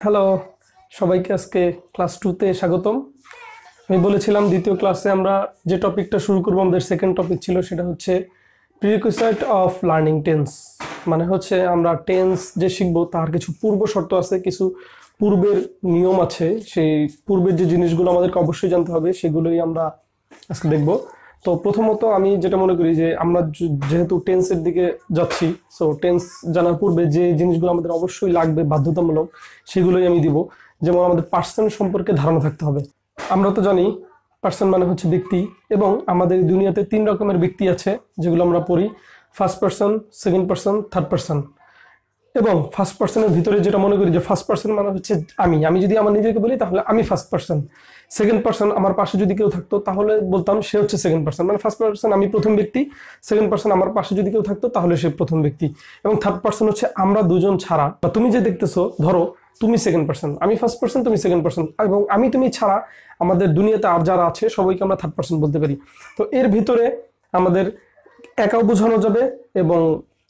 Hello সবাইকে আজকে class টুতে স্বাগতম। আমি বলেছিলাম দ্বিতীয় ক্লাসে আমরা যে টপিকটা শুরু করব, আমাদের সেকেন্ড টপিক ছিল, সেটা হচ্ছে প্রিরিকুইসাইট অফ লার্নিং টেন্স মানে হচ্ছে আমরা টেন্স যে শিখব, তার কিছু পূর্ব শর্ত আছে, কিছু পূর্বের নিয়ম আছে। সেই পূর্বের যে জিনিসগুলো আমাদেরকে অবশ্যই জানতে হবে, সেগুলোই আমরা আজকে দেখব। তো প্রথমত আমি যেটা মনে করি যে আমরা যেহেতু টেন্সের দিকে যাচ্ছি সো টেন্স জানার পূর্বে যে জিনিসগুলো আমাদের অবশ্যই লাগবে, বাধ্যতামূলক, সেগুলোই আমি দিব। যেমন আমাদের পার্সন সম্পর্কে ধারণা থাকতে হবে। আমরা তো জানি পার্সন মানে হচ্ছে ব্যক্তি এবং আমাদের দুনিয়াতে তিন রকমের ব্যক্তি আছে যেগুলো আমরা পড়ি। First person second person third person এবং ফার্স্ট পার্সনের ভিতরে যেটা মনে করি যে ফার্স্ট পার্সন মানে হচ্ছে আমি। আমি যদি আমার নিজেকে বলি, তাহলে আমি ফার্স্ট পার্সন সেকেন্ড পার্সন আমার পাশে যদি কেউ থাকতো, তাহলে বলতাম সে হচ্ছে সেকেন্ড পার্সন মানে ফার্স্ট পার্সন আমি প্রথম ব্যক্তি সেকেন্ড পার্সন আমার পাশে যদি কেউ থাকতো, তাহলে সে প্রথম ব্যক্তি। এবং থার্ড পার্সন হচ্ছে আমরা দুজন ছাড়া। বা তুমি যে দেখতেছো, ধরো তুমি সেকেন্ড পার্সন আমি ফার্স্ট পার্সন তুমি সেকেন্ড পার্সন এবং আমি তুমি ছাড়া আমাদের দুনিয়াতে আর যারা আছে, সবাইকে আমরা থার্ড পার্সন বলতে পারি। তো এর ভিতরে আমাদের একাও বোঝানো যাবে এবং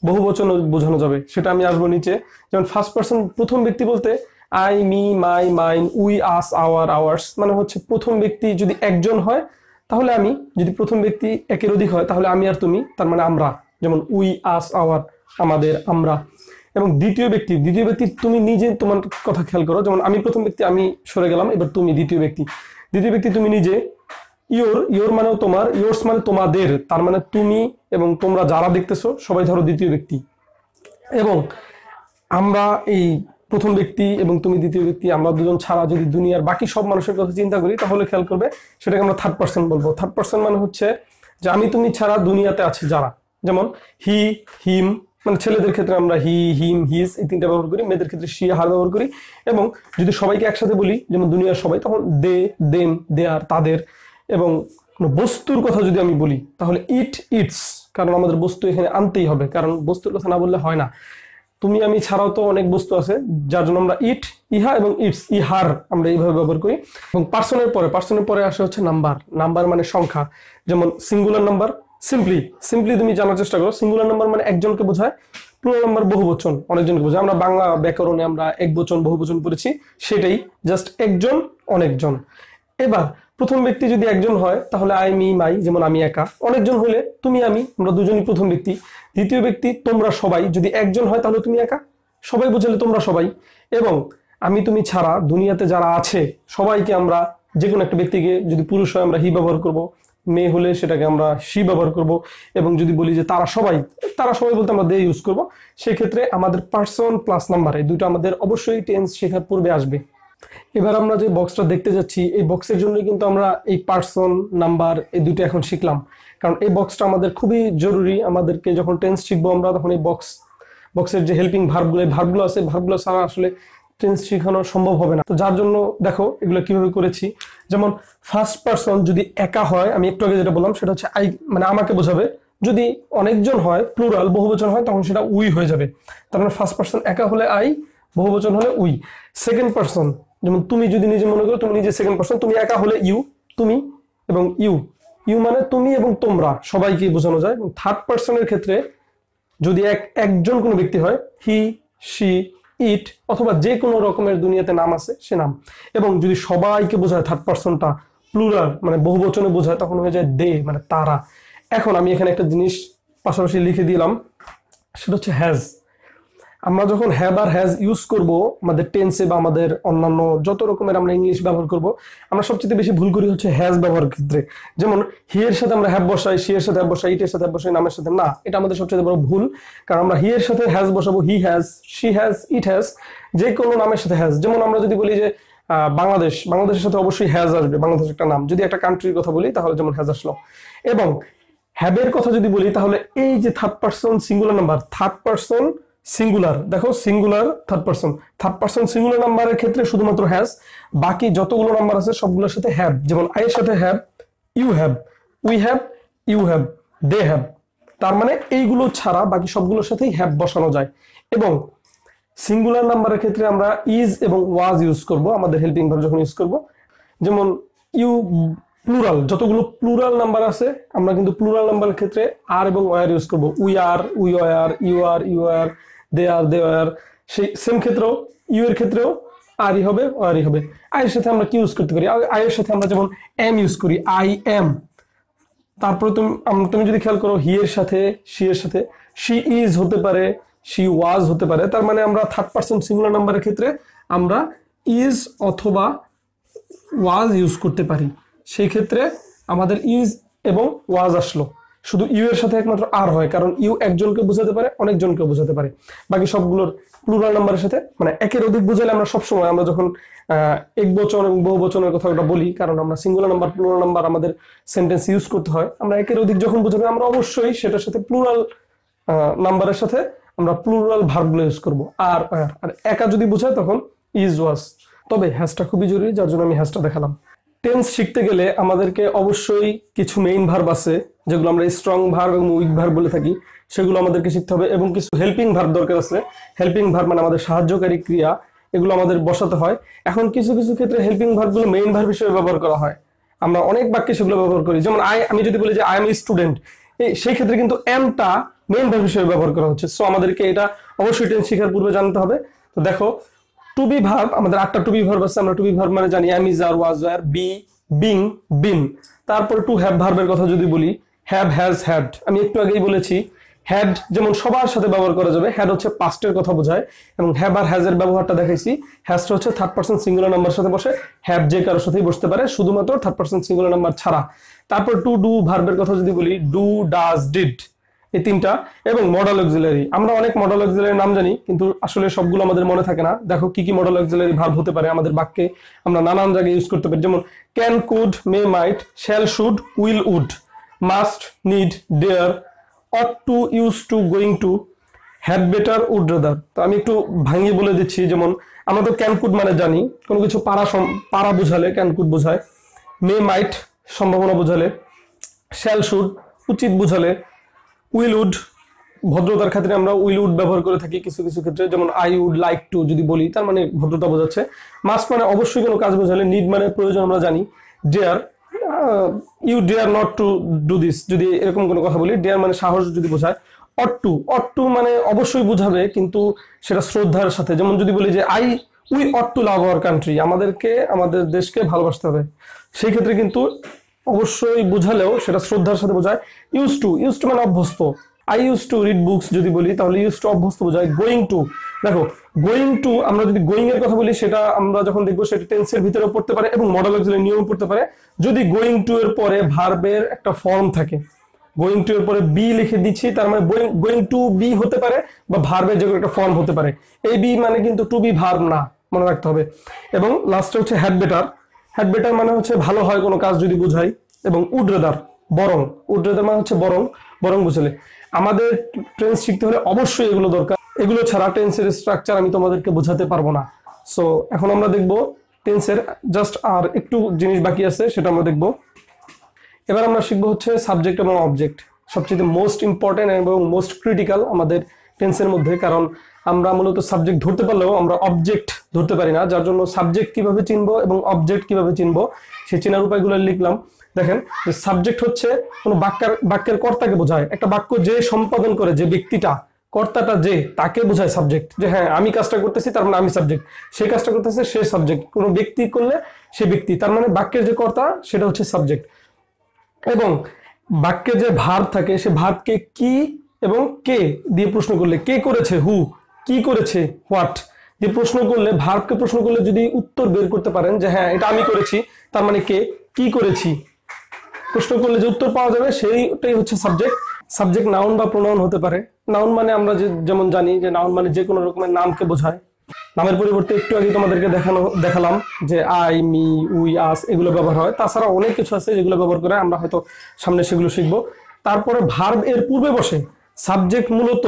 বহু বচন বোঝানো যাবে। সেটা আমি আসব নিচে। যেমন ফার্স্ট পার্সন প্রথম ব্যক্তি বলতে I me my mine we us our ours মানে হচ্ছে প্রথম ব্যক্তি যদি একজন হয়, তাহলে আমি, যদি প্রথম ব্যক্তি একের অধিক হয়, তাহলে আমি আর তুমি, তার মানে আমরা। যেমন উই আস আওয়ার আমাদের, আমরা। এবং দ্বিতীয় ব্যক্তি দ্বিতীয় ব্যক্তি তুমি নিজে তোমার কথা খেয়াল করো। যেমন আমি প্রথম ব্যক্তি, আমি সরে গেলাম, এবার তুমি দ্বিতীয় ব্যক্তি। দ্বিতীয় ব্যক্তি তুমি নিজে ইয়োর ইয়োর মানেও তোমার ইয়োর্স মানে তোমাদের, তার মানে তুমি এবং তোমরা যারা দেখতেছো, সবাই ধরো দ্বিতীয় ব্যক্তি। এবং আমরা এই প্রথম ব্যক্তি এবং তুমি দ্বিতীয় ব্যক্তি, আমরা দুজন ছাড়া যদি দুনিয়ার বাকি সব মানুষের কথা চিন্তা করি, তাহলে খেয়াল করবে, সেটাকে আমরা থার্ড পার্সন বলব। থার্ড পার্সন মানে হচ্ছে যে আমি তুমি ছাড়া দুনিয়াতে আছে যারা। যেমন হি হিম মানে ছেলেদের ক্ষেত্রে আমরা হি হিম হিজ এই তিনটা ব্যবহার করি, মেয়েদের ক্ষেত্রে সি হার ব্যবহার করি। এবং যদি সবাইকে একসাথে বলি, যেমন দুনিয়ার সবাই, তখন দে দেম দে আর তাদের এবং কোনো বস্তুর কথা যদি আমি বলি, তাহলে ইট ইটস কারণ আমাদের বস্তু এখানে আনতেই হবে, কারণ বস্তুর কথা না বললে হয় না। তুমি, আমি ছাড়াও তো অনেক বস্তু আছে, যার জন্য আমরা ইট ইহা এবং ইটস ইহার আমরা এইভাবে ব্যবহার করি। এবং পার্সনের পরে পার্সনের পরে আসে হচ্ছে নাম্বার নাম্বার মানে সংখ্যা, যেমন সিঙ্গুলার নাম্বার সিম্পলি সিম্পলি তুমি জানার চেষ্টা করো সিঙ্গুলার নাম্বার মানে একজনকে বোঝায় প্লুরাল নাম্বার বহু বচন অনেকজনকে বোঝায়। আমরা বাংলা ব্যাকরণে আমরা এক বচন বহু বচন পড়েছি, সেটাই জাস্ট একজন, অনেকজন। এবার প্রথম ব্যক্তি যদি একজন হয়, তাহলে আই মি মাই যেমন আমি একা। অনেকজন হলে তুমি আমি, আমরা দুজনই প্রথম ব্যক্তি। দ্বিতীয় ব্যক্তি, তোমরা সবাই। যদি একজন হয়, তাহলে তুমি একা। সবাই বুঝলে তোমরা সবাই। এবং আমি তুমি ছাড়া, দুনিয়াতে যারা আছে, সবাইকে আমরা যে কোনো একটা ব্যক্তিকে যদি পুরুষ হয়, আমরা হি ব্যবহার করব। মেয়ে হলে সেটাকে আমরা সি ব্যবহার করব। এবং যদি বলি যে তারা সবাই তারা সবাই বলতে আমরা দে ইউজ করব। সেক্ষেত্রে আমাদের পার্সন প্লাস নাম্বার দুটো আমাদের অবশ্যই টেন্স শেখার পূর্বে আসবে। এবার আমরা যে বক্সটা দেখতে যাচ্ছি, এই বক্সের জন্য কিন্তু আমরা এই পার্সন নাম্বার এই দুটো এখন শিখলাম। কারণ এই বক্সটা আমাদের খুবই জরুরি, আমাদেরকে যখন টেন্স শিখব আমরা তখন এই বক্স বক্সের যে হেল্পিং ভার্বগুলো এই ভার্বগুলো আছে ভার্বগুলো ছাড়া আসলে টেন্স শেখানো সম্ভব হবে না। তো যার জন্য দেখো, এগুলো কীভাবে করেছি? যেমন ফার্স্ট পার্সন যদি একা হয়, আমি একটু আগে যেটা বললাম, সেটা হচ্ছে আই মানে আমাকে বোঝাবে। যদি অনেকজন হয় প্লুরাল বহুবচন হয়, তখন সেটা উই হয়ে যাবে। তার মানে ফার্স্ট পার্সন একা হলে আই বহুবচন হলে উই। সেকেন্ড পার্সন যেমন তুমি যদি নিজে মনে করো, তুমি নিজে সেকেন্ড পার্সন তুমি একা হলে ইউ, তুমি এবং ইউ। ইউ মানে তুমি এবং তোমরা সবাইকে বোঝানো যায়। এবং থার্ড পার্সনের ক্ষেত্রে যদি এক, একজন কোনো ব্যক্তি হয় হি সি ইট অথবা যে কোনো রকমের দুনিয়াতে নাম আছে, সে নাম। এবং যদি সবাইকে বোঝায় থার্ড পার্সনটা প্লুরাল মানে বহু বচনে বোঝায়, তখন হয়ে যায় দে মানে তারা। এখন আমি এখানে একটা জিনিস পাশাপাশি লিখে দিলাম, সেটা হচ্ছে হ্যাজ আমরা যখন হ্যাভ আর হ্যাজ ইউজ করব, আমাদের টেন্সে বা আমাদের অন্যান্য যত রকমের আমরা ইংলিশ ব্যবহার করব, আমরা সবচেয়ে বেশি ভুল করি হচ্ছে হ্যাজ ব্যবহার ক্ষেত্রে। যেমন হি এর সাথে আমরা হ্যাভ বসাই সি এর সাথে হ্যাভ বসাই ইটের সাথে হ্যাভ বসাই, নামের সাথে না, এটা আমাদের সবচেয়ে বড় ভুল। কারণ আমরা হি এর সাথে হ্যাজ বসাবো he has she has it has যে কোনো নামের সাথে হ্যাজ যেমন আমরা যদি বলি যে বাংলাদেশ, বাংলাদেশের সাথে অবশ্যই হ্যাজ আসবে, বাংলাদেশ একটা নাম। যদি একটা কান্ট্রির কথা বলি, তাহলে যেমন হ্যাজ আসলো। এবং হ্যাবের কথা যদি বলি, তাহলে এই যে third person singular number third person singular দেখো singular third person third person singular নাম্বারের ক্ষেত্রে শুধুমাত্র হ্যাজ বাকি যতগুলো নাম্বার আছে, সবগুলোর সাথে হ্যাভ যেমন আই এর সাথে have you have we have you have they have তার মানে এইগুলো ছাড়া বাকি সবগুলোর সাথেই হ্যাভ বসানো যায়। এবং সিঙ্গুলার নাম্বারের ক্ষেত্রে আমরা ইজ এবং ওয়াজ ইউজ করব। আমাদের হেল্পিং ভার্ব যখন ইউজ করব, যেমন ইউ প্লুরাল যতগুলো প্লুরাল নাম্বার আছে, আমরা কিন্তু প্লুরাল নাম্বারের ক্ষেত্রে আর এবং ওয়ার ইউজ করব। We are we are you are you are they are they are. সেই সেম ক্ষেত্রেও ইউ এর ক্ষেত্রেও আরই হবে আরই হবে। আয়ের সাথে আমরা কি ইউজ করতে পারি? আয়ের সাথে আমরা যেমন এম ইউজ করি আই এম তারপরে তুমি তুমি যদি খেয়াল করো হি এর সাথে শি এর সাথে শি ইজ হতে পারে শি ওয়াজ হতে পারে। তার মানে আমরা থার্ড পার্সন সিঙ্গুলার নাম্বারের ক্ষেত্রে আমরা ইজ অথবা ওয়াজ ইউজ করতে পারি। সেই ক্ষেত্রে আমাদের ইজ এবং ওয়াজ আসলো। শুধু ইউ এর সাথে একমাত্র আর হয়, কারণ ইউ একজনকে বোঝাতে পারে, অনেকজনকে বোঝাতে পারে। বাকি সবগুলোর প্লুরাল নাম্বারের সাথে মানে একের অধিক বোঝালে আমরা সবসময় আমরা যখন এক বচন এবং বহু বচনের কথা ওটা বলি, কারণ আমরা সিঙ্গুলার নাম্বার প্লুরাল নাম্বার আমাদের সেন্টেন্স ইউজ করতে হয়, আমরা একের অধিক যখন বোঝাবে, আমরা অবশ্যই সেটার সাথে প্লুরাল নাম্বারের সাথে আমরা প্লুরাল ভার্বগুলো ইউজ করব। আর আর একা যদি বোঝায় তখন ইজ ওয়াজ তবে হ্যাশটা খুবই জরুরি, যার জন্য আমি হ্যাশটা দেখালাম। টেন্স শিখতে গেলে আমাদেরকে অবশ্যই কিছু মেইন ভার্ব আছে, যেগুলো আমরা স্ট্রং ভার্ব এবং উইক ভার্ব বলে থাকি, সেগুলো আমাদেরকে শিখতে হবে এবং কিছু হেল্পিং ভার্ব দরকার আছে। হেল্পিং ভার্ব মানে আমাদের সাহায্যকারী ক্রিয়া, এগুলো আমাদের বসাতে হয়। এখন কিছু কিছু ক্ষেত্রে হেল্পিং ভার্বগুলো মেইন ভার্ব হিসেবে ব্যবহার করা হয়। আমরা অনেক বাক্যে সেগুলো ব্যবহার করি। যেমন আই আমি যদি বলি যে আই এম স্টুডেন্ট এই, সেই ক্ষেত্রে কিন্তু এমটা মেইন ভার্ব হিসেবে ব্যবহার করা হচ্ছে। সো আমাদেরকে এটা অবশ্যই টেন্স শেখার পূর্বে জানতে হবে। তো দেখো টু বি ভার্ব আমাদের আটটা টু বি ভার্ব আছে, আমরা টু বি ভার্ব মানে জানি am is are was were be being been তারপর টু হ্যাভ ভার্বের কথা যদি বলি হ্যাভ হ্যাজ হ্যাড আমি একটু আগেই বলেছি হ্যাড যেমন সবার সাথে ব্যবহার করা যাবে হ্যাড হচ্ছে পাস্টের কথা বোঝায়, এবং হ্যাভ আর হ্যাজের ব্যবহারটা দেখাইছি হ্যাজটা হচ্ছে থার্ড পার্সন সিঙ্গুলার নাম্বার সাথে বসে হ্যাভ যে কারোর সাথেই বসতে পারে, শুধুমাত্র থার্ড পার্সন সিঙ্গুলার নাম্বার ছাড়া। তারপর টু ডু ভার্বের কথা যদি বলি ডু ডাজ ডিড এই তিনটা এবং মডেল অক্সিলারি আমরা অনেক মডেল অক্সিলারি নাম জানি, কিন্তু আসলে সবগুলো আমাদের মনে থাকে না। দেখো কি কি মডেল অক্সিলারি ভার্ব হতে পারে আমাদের বাক্যে। আমরা নানান জায়গায় ইউজ করতে পারি, যেমন can could may might shall should will would must need dare ought to use to going to had better would rather তো আমি একটু ভাঙিয়ে বলে দিচ্ছি, যেমন আমরা তো ক্যানকুড মানে জানি। কোনো কিছু সম- পারা বোঝালে ক্যানকুড বোঝায়। মে মাইট সম্ভাবনা বোঝালে। শ্যাল শুড উচিত বোঝালে। উইল উড, ভদ্রতার খাতিরে আমরা উইল উড ব্যবহার করে থাকি কিছু কিছু ক্ষেত্রে, যেমন আই উড লাইক টু যদি বলি, তার মানে ভদ্রতা বোঝাচ্ছে। মাস্ট মানে অবশ্যই কোনো কাজ বোঝালে নিড মানে প্রয়োজন আমরা জানি। Dare you dare not to do this যদি এরকম কোনো কথা বলি ডেয়ার মানে সাহস যদি বোঝায় অট টু অট টু মানে অবশ্যই বোঝাবে, কিন্তু সেটা শ্রদ্ধার সাথে। যেমন যদি বলি যে I we ought to love our country আমাদেরকে, আমাদের দেশকে ভালোবাসতে হবে। সেই ক্ষেত্রে কিন্তু অবশ্যই বোঝালেও সেটা শ্রদ্ধার সাথে বোঝায়। ইউজ টু ইউজ টু মানে অভ্যস্ত। I use to read books যদি বলি, তাহলে ইউজ টু অভ্যস্ত বোঝায়। গোয়িং টু দেখো গোয়িং টু আমরা যদি গোয়িং এর কথা বলি, সেটা আমরা যখন দেখব, সেটা টেন্সের ভিতরে পড়তে পারে এবং মডেল অক্সিলারি নিয়ম পড়তে পারে। যদি গোয়িং টু এর পরে ভার্বের একটা ফর্ম থাকে গোয়িং টু এর পরে বি লিখে দিচ্ছি, তার মানে গোয়িং টু বি হতে পারে বা ভার্বের যে একটা ফর্ম হতে পারে। এই বি মানে কিন্তু টু বি ভার্ব না, মনে রাখতে হবে। এবং লাস্টে হচ্ছে হ্যাড বেটার হ্যাড বেটার মানে হচ্ছে ভালো হয় কোনো কাজ যদি বোঝাই। এবং উড্রেদার, বরং, উড্রেদার মানে হচ্ছে বরং বরং বুঝলে। আমাদের টেন্স শিখতে হলে অবশ্যই এগুলো দরকার। এগুলো ছাড়া টেন্সের স্ট্রাকচার আমি তোমাদেরকে বোঝাতে পারব না। সো এখন আমরা দেখব টেন্সের জাস্ট আর একটু জিনিস বাকি আছে, সেটা আমরা দেখব। এবার আমরা শিখব হচ্ছে সাবজেক্ট এবং অবজেক্ট সবচেয়ে মোস্ট ইম্পর্টেন্ট এবং মোস্ট ক্রিটিক্যাল আমাদের টেন্সের মধ্যে, কারণ আমরা মূলত সাবজেক্ট ধরতে পারলেও আমরা অবজেক্ট ধরতে পারি না, যার জন্য সাবজেক্ট কীভাবে চিনবো এবং অবজেক্ট কীভাবে চিনবো, সেই চেনার উপায়গুলো লিখলাম। দেখেন, যে সাবজেক্ট হচ্ছে কোনো বাক্যের বাক্যের কর্তাকে বোঝায়। একটা বাক্য যে সম্পাদন করে, যে ব্যক্তিটা, কর্তাটা যে, তাকে বোঝায় সাবজেক্ট যে হ্যাঁ আমি কাজটা করতেছি, তার মানে আমি সাবজেক্ট সে কাজটা করতেছে, সে সাবজেক্ট কোনো ব্যক্তি করলে সে ব্যক্তি, তার মানে বাক্যের যে কর্তা, সেটা হচ্ছে সাবজেক্ট এবং বাক্যে যে ভার থাকে, সে ভারকে কি এবং কে দিয়ে প্রশ্ন করলে, কে করেছে হু কি করেছে হোয়াট দিয়ে প্রশ্ন করলে ভার্বকে প্রশ্ন করলে যদি উত্তর বের করতে পারেন যে হ্যাঁ এটা আমি করেছি, তার মানে কে, কি করেছি? প্রশ্ন করলে যে উত্তর পাওয়া যাবে, সেইটাই হচ্ছে সাবজেক্ট সাবজেক্ট নাউন বা প্রোনাউন হতে পারে। নাউন মানে আমরা যে যেমন জানি যে নাউন মানে যে কোনো রকমের নামকে বোঝায়। নামের পরিবর্তে একটু আগে তোমাদেরকে দেখানো, দেখালাম যে আই মি উই আস এগুলো ব্যবহার হয়। তাছাড়া অনেক কিছু আছে যেগুলো ব্যবহার করে আমরা হয়তো সামনে সেগুলো শিখব। তারপরে ভার্ব এর পূর্বে বসে। সাবজেক্ট মূলত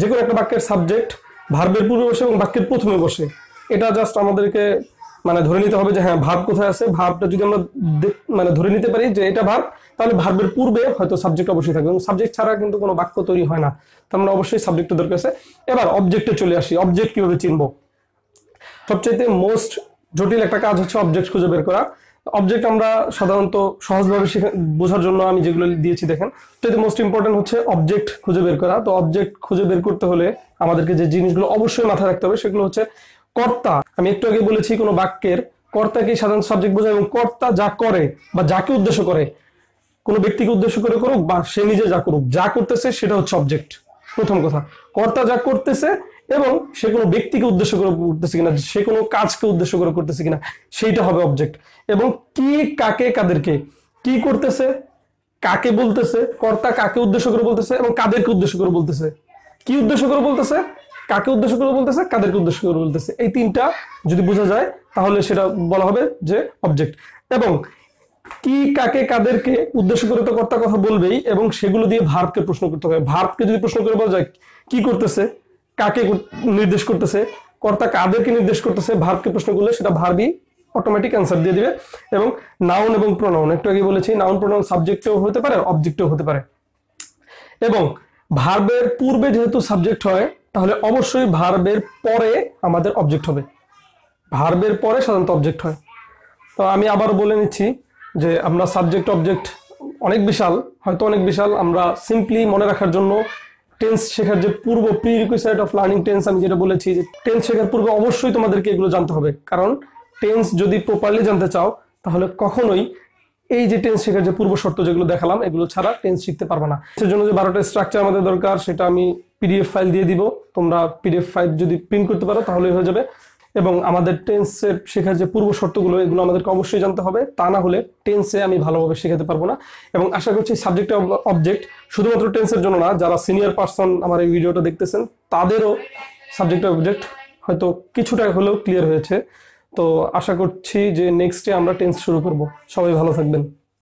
যে কোনো একটা বাক্যের সাবজেক্ট ভার্বের পূর্বে বসে এবং বাক্যের প্রথমে বসে। এটা জাস্ট আমাদেরকে মানে ধরে নিতে হবে যে হ্যাঁ ভার্ব কোথায় আছে? ভার্বটা যদি আমরা মানে ধরে নিতে পারি যে এটা ভাব তাহলে ভার্বের পূর্বে হয়তো সাবজেক্ট অবশ্যই থাকবে এবং সাবজেক্ট ছাড়া কিন্তু কোনো বাক্য তৈরি হয় না। তো আমরা অবশ্যই সাবজেক্টের দরকার আছে। এবার অবজেক্টে চলে আসি। অবজেক্ট কীভাবে চিনবো? সবচেয়ে মোস্ট জটিল একটা কাজ হচ্ছে অবজেক্ট খুঁজে বের করা। অবজেক্ট আমরা সাধারণত সহজভাবে বোঝার জন্য আমি যেগুলো দিয়েছি দেখেন। সবচেয়ে মোস্ট ইম্পর্টেন্ট হচ্ছে অবজেক্ট খুঁজে বের করা। তো অবজেক্ট খুঁজে বের করতে হলে আমাদেরকে যে জিনিসগুলো অবশ্যই মাথায় রাখতে হবে সেগুলো হচ্ছে কর্তা। আমি একটু আগে বলেছি কোনো বাক্যের, কর্তাকে সাধারণ সাবজেক্ট বোঝায় এবং কর্তা যা করে বা যাকে উদ্দেশ্য করে, কোনো ব্যক্তিকে উদ্দেশ্য করে করুক বা সে নিজে যা করুক, যা করতেছে সেটা হচ্ছে অবজেক্ট প্রথম কথা। কর্তা যা করতেছে এবং সে কোনো ব্যক্তিকে উদ্দেশ্য করে করতেছে কিনা, সে কোনো কাজকে উদ্দেশ্য করে করতেছে কিনা, সেইটা হবে অবজেক্ট এবং কি কাকে কাদেরকে, কি করতেছে, কাকে বলতেছে, কর্তা কাকে উদ্দেশ্য করে বলতেছে এবং কাদেরকে উদ্দেশ্য করে বলতেছে? কি উদ্দেশ্য করে বলতেছে, কাকে উদ্দেশ্য করে বলতেছে, কাদেরকে উদ্দেশ্য করে বলতেছে? এই তিনটা যদি বোঝা যায়, তাহলে সেটা বলা হবে যে অবজেক্ট এবং কি কাকে কাদেরকে উদ্দেশ্য করে তো কর্তা কথা বলবেই এবং সেগুলো দিয়ে ভার্বকে প্রশ্ন করতে হবে। ভার্বকে যদি প্রশ্ন করে বলা যায়, কি করতেছে? কাকে নির্দেশ করতেছে? কর্তা কাদেরকে নির্দেশ করতেছে? ভার্বকে প্রশ্ন করলে সেটা ভার্বই অটোমেটিক অ্যান্সার দিয়ে দিবে। এবং নাউন এবং প্রোনাউন একটু আগে বলেছি নাউন প্রোনাউন সাবজেক্টেও হতে পারে অবজেক্টেও হতে পারে। এবং ভার্বের পূর্বে যেহেতু সাবজেক্ট হয়, তাহলে অবশ্যই ভার্বের পরে আমাদের অবজেক্ট হবে। ভার্বের পরে সাধারণত অবজেক্ট হয়। তো আমি আবার বলে নিচ্ছি যে আমরা সাবজেক্ট অবজেক্ট অনেক বিশাল, হয়তো অনেক বিশাল, আমরা সিম্পলি মনে রাখার জন্য টেন্স শেখার যে পূর্ব prerequisite of learning tense আমি যেটা বলেছি যে টেন্স শেখার পূর্ব অবশ্যই তোমাদেরকে এগুলো জানতে হবে। কারণ টেন্স যদি প্রপারলি জানতে চাও, তাহলে কখনোই এই যে টেন্স শেখার যে পূর্ব শর্ত যেগুলো দেখালাম, এগুলো ছাড়া টেন্স শিখতে পারবে না। সেজন্য যে বারোটা স্ট্রাকচার আমাদের দরকার, সেটা আমি পিডিএফ ফাইল দিয়ে দিব। তোমরা পিডিএফ ফাইল যদি প্রিন্ট করতে পারো, তাহলেই হয়ে যাবে। এবং আমাদের টেন্সের শেখার যে পূর্ব শর্তগুলো, এগুলো আমাদেরকে অবশ্যই জানতে হবে। তা না হলে টেন্সে আমি ভালোভাবে শেখাতে পারব না। এবং আশা করছি সাবজেক্ট অবজেক্ট শুধুমাত্র টেন্সের জন্য না, যারা সিনিয়র পার্সন আমার এই ভিডিওটা দেখতেছেন, তাদেরও সাবজেক্ট অবজেক্ট হয়তো কিছুটা হলেও ক্লিয়ার হয়েছে। তো আশা করছি যে নেক্সটে আমরা টেন্স শুরু করব। সবাই ভালো থাকবেন।